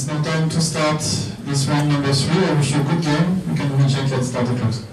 It's now time to start this round number three. I wish you a good game. You can recheck at start the clock.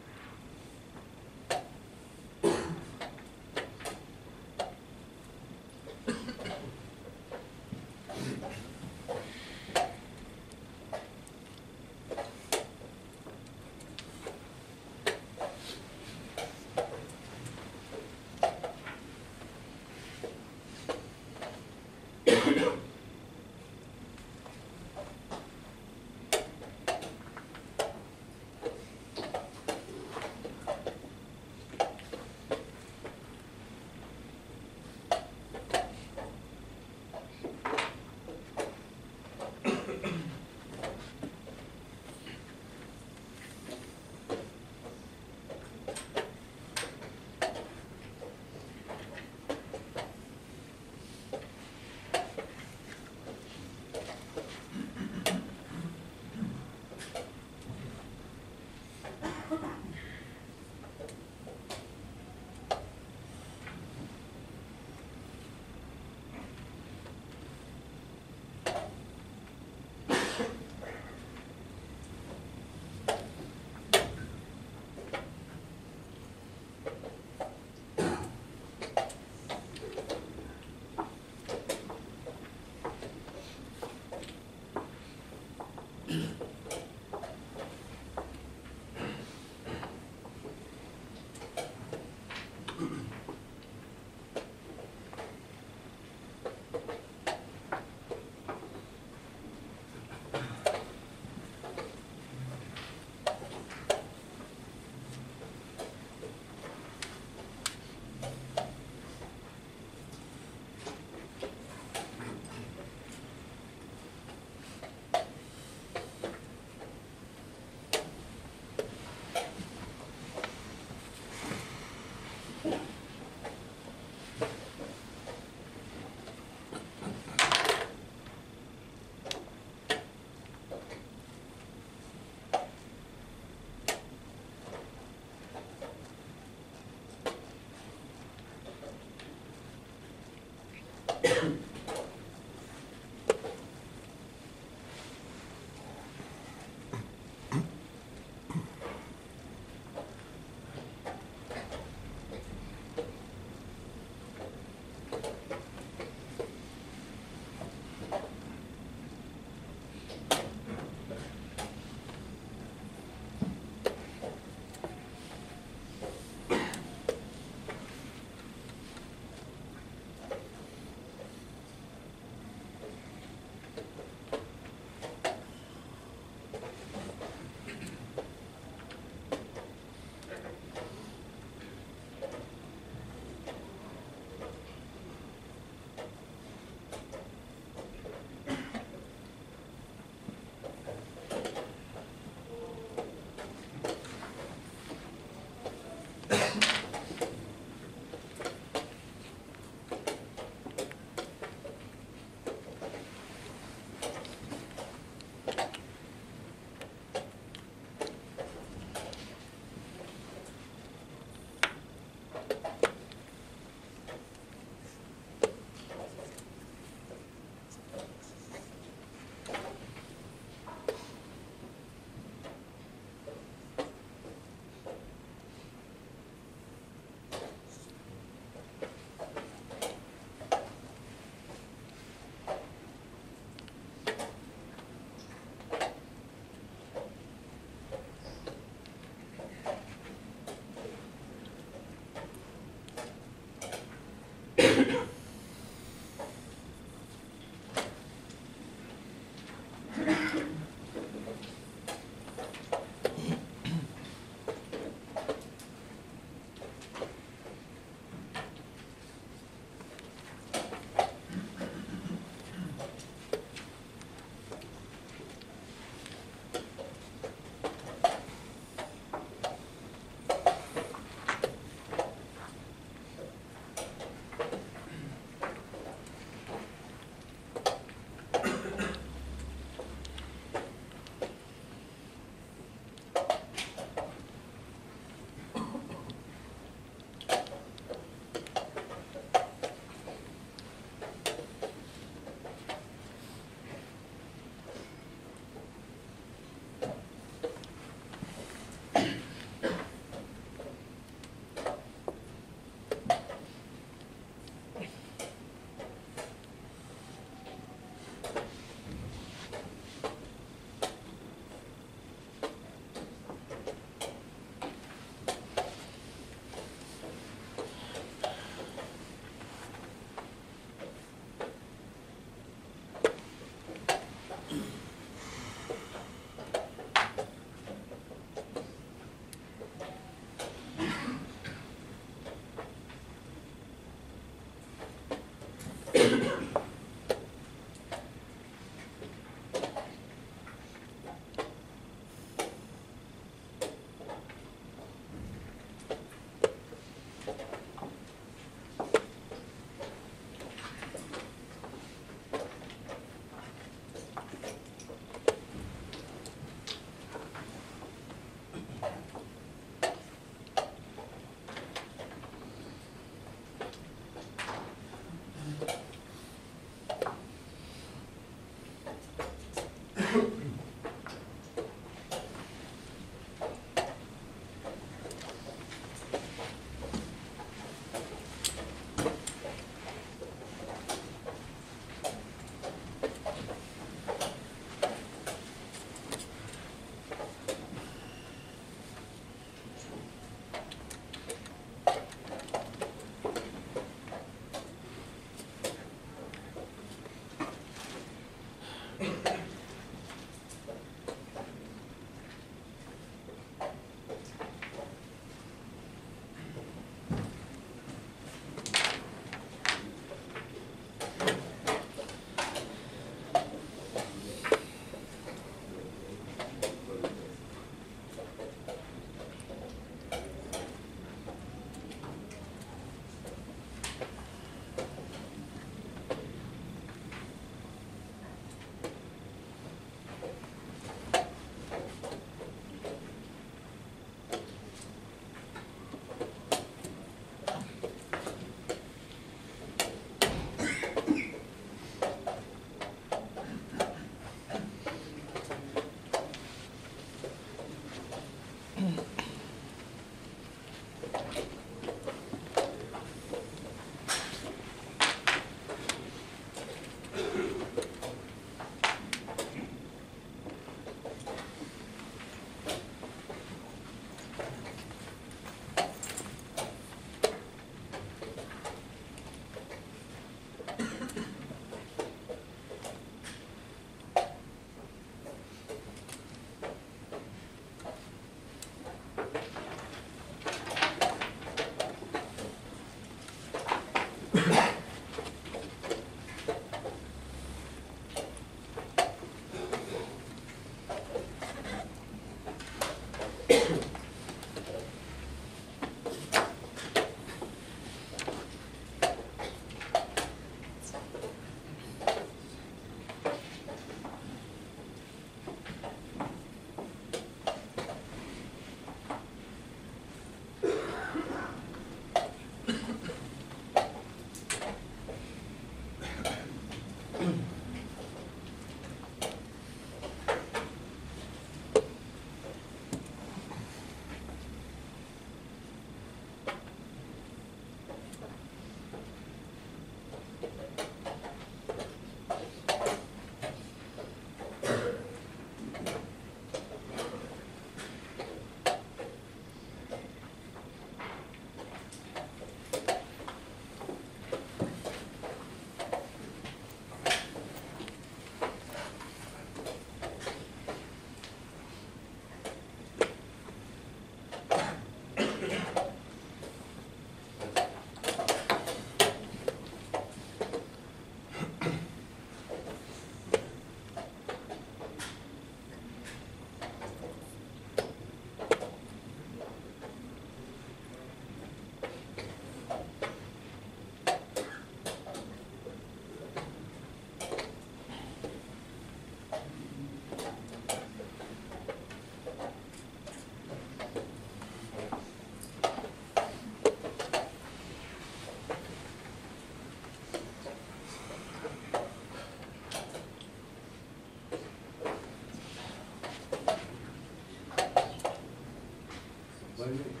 By me.